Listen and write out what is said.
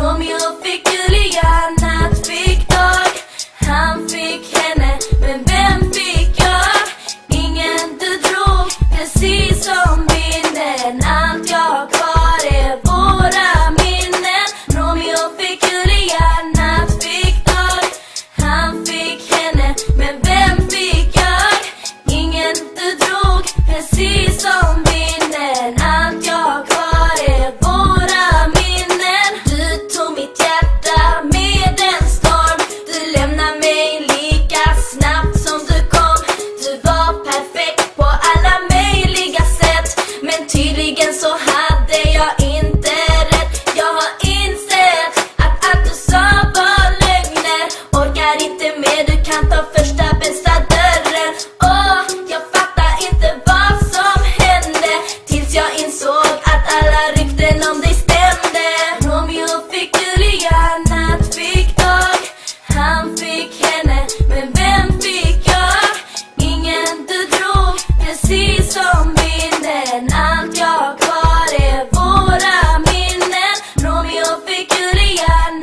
Sono mio figlio kan ta första bästa dörren. Åh, jag fattar inte vad som hände Tills jag insåg att alla rykten om dig stämde. Romeo fick Juliana, fick jag Han fick henne, men vem fick jag? Ingen du drog, precis som vinden. Allt jag har kvar är våra minnen. Romeo fick Juliana